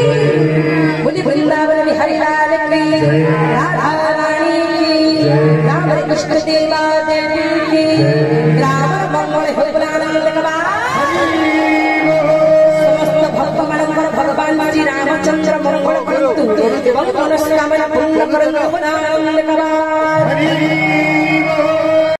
बोले वृंदावन हरि की राधा रानी की राम कृष्ण देवा देवी की राम समस्त भक्त मानव भगवान जी रामचंद्र मंगल करतु एवं मनस्कामना पूर्ण करतु